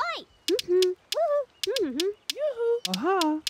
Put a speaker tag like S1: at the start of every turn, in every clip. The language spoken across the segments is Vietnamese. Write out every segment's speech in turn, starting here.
S1: Oi! Mm-hmm. Woohoo! Mm-hmm. Yoo-hoo!
S2: Aha!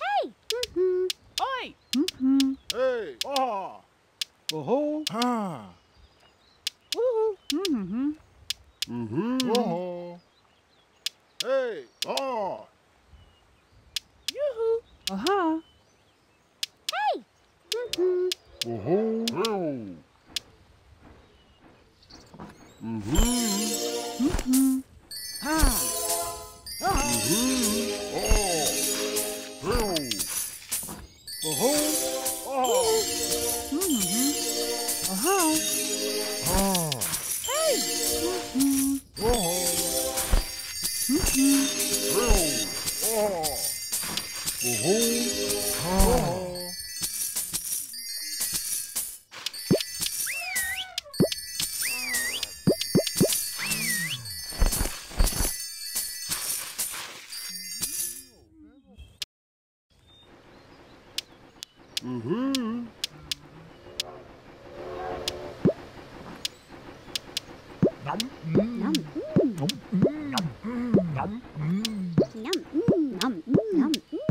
S2: Uhu. Oh. Mm-hmm. Nom. Nom.
S1: Nom. Nom. Nom. Nom. Nom. Nom. Nom.